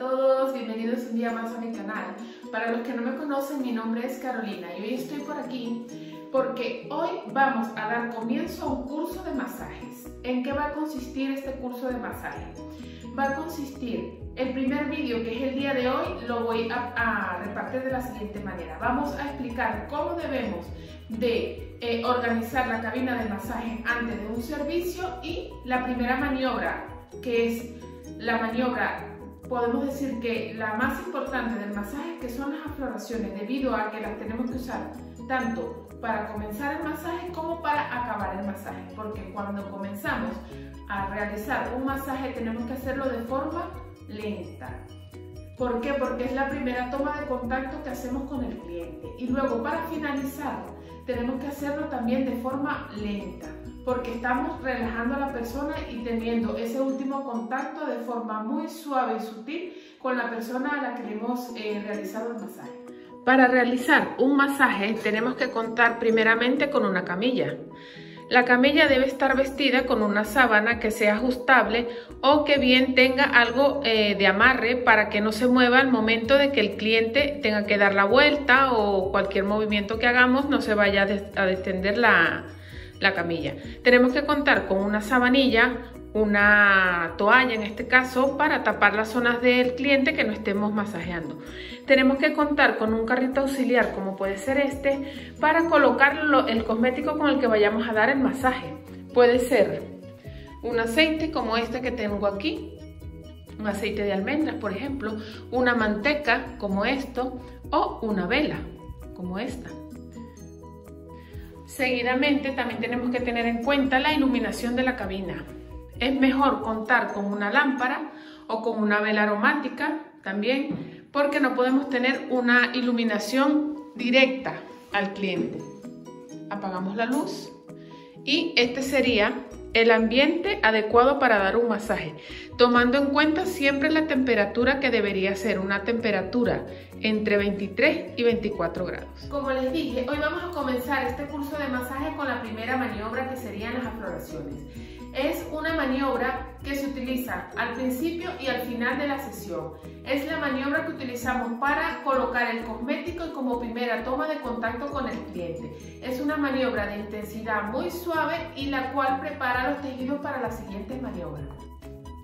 todos, bienvenidos un día más a mi canal. Para los que no me conocen, mi nombre es Carolina y hoy estoy por aquí porque hoy vamos a dar comienzo a un curso de masajes. ¿En qué va a consistir este curso de masaje? Va a consistir, el primer vídeo que es el día de hoy, lo voy a, repartir de la siguiente manera. Vamos a explicar cómo debemos de eh, organizar la cabina de masaje antes de un servicio y la primera maniobra, que es la maniobra podemos decir que la más importante del masaje que son las afloraciones debido a que las tenemos que usar tanto para comenzar el masaje como para acabar el masaje. Porque cuando comenzamos a realizar un masaje tenemos que hacerlo de forma lenta. ¿Por qué? Porque es la primera toma de contacto que hacemos con el cliente. Y luego para finalizar tenemos que hacerlo también de forma lenta porque estamos relajando a la persona y teniendo ese último contacto de forma muy suave y sutil con la persona a la que le hemos eh, realizado el masaje. Para realizar un masaje tenemos que contar primeramente con una camilla. La camilla debe estar vestida con una sábana que sea ajustable o que bien tenga algo eh, de amarre para que no se mueva al momento de que el cliente tenga que dar la vuelta o cualquier movimiento que hagamos no se vaya a descender la, la camilla. Tenemos que contar con una sabanilla, una toalla en este caso para tapar las zonas del cliente que no estemos masajeando. Tenemos que contar con un carrito auxiliar como puede ser este para colocar el cosmético con el que vayamos a dar el masaje. Puede ser un aceite como este que tengo aquí, un aceite de almendras por ejemplo, una manteca como esto o una vela como esta. Seguidamente también tenemos que tener en cuenta la iluminación de la cabina. Es mejor contar con una lámpara o con una vela aromática también porque no podemos tener una iluminación directa al cliente. Apagamos la luz y este sería el ambiente adecuado para dar un masaje, tomando en cuenta siempre la temperatura que debería ser, una temperatura entre 23 y 24 grados. Como les dije, hoy vamos a comenzar este curso de masaje con la primera maniobra que serían las afloraciones. Es una maniobra que se utiliza al principio y al final de la sesión. Es la maniobra que utilizamos para colocar el cosmético como primera toma de contacto con el cliente. Es una maniobra de intensidad muy suave y la cual prepara los tejidos para la siguiente maniobra.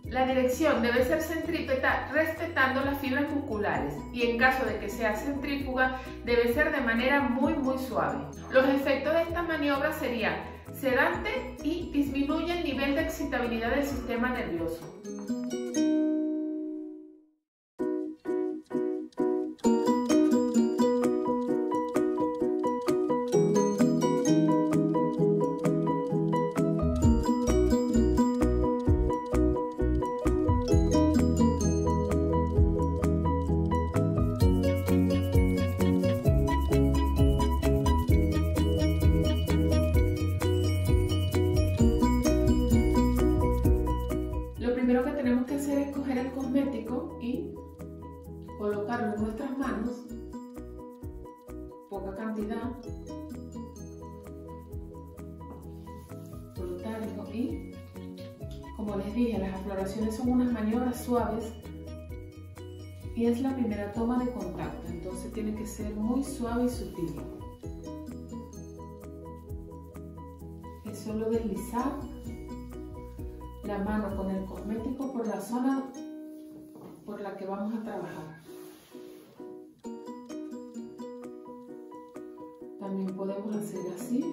La dirección debe ser centrípeta respetando las fibras musculares y en caso de que sea centrífuga debe ser de manera muy muy suave. Los efectos de esta maniobra serían sedante y disminuye el nivel de excitabilidad del sistema nervioso. Colocarlo en nuestras manos, poca cantidad, colocarlo y, como les dije, las afloraciones son unas maniobras suaves y es la primera toma de contacto, entonces tiene que ser muy suave y sutil. Es solo deslizar la mano con el cosmético por la zona por la que vamos a trabajar. También podemos hacer así,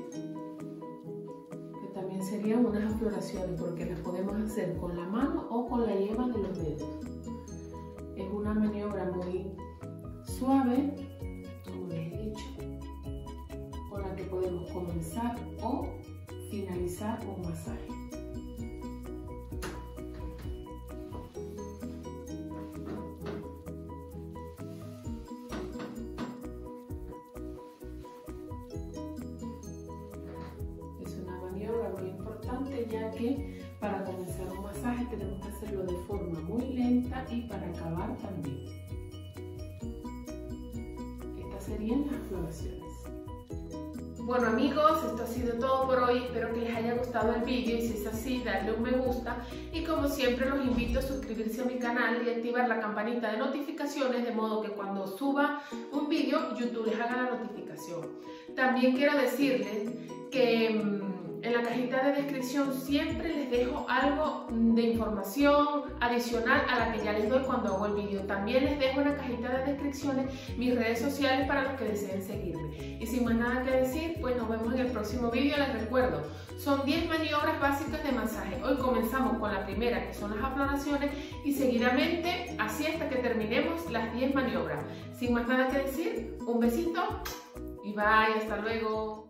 que también serían unas afloraciones porque las podemos hacer con la mano o con la yema de los dedos. Es una maniobra muy suave, como les he dicho, con la que podemos comenzar o finalizar un masaje. Ya que para comenzar un masaje tenemos que hacerlo de forma muy lenta y para acabar también. Estas serían las floraciones. Bueno amigos, esto ha sido todo por hoy, espero que les haya gustado el vídeo y si es así, darle un me gusta y como siempre los invito a suscribirse a mi canal y activar la campanita de notificaciones de modo que cuando suba un vídeo YouTube les haga la notificación. También quiero decirles que mm, en la cajita de descripción siempre les dejo algo de información adicional a la que ya les doy cuando hago el vídeo. También les dejo en la cajita de descripciones mis redes sociales para los que deseen seguirme. Y sin más nada que decir, pues nos vemos en el próximo vídeo. Les recuerdo, son 10 maniobras básicas de masaje. Hoy comenzamos con la primera, que son las afloraciones, y seguidamente, así hasta que terminemos las 10 maniobras. Sin más nada que decir, un besito y bye, hasta luego.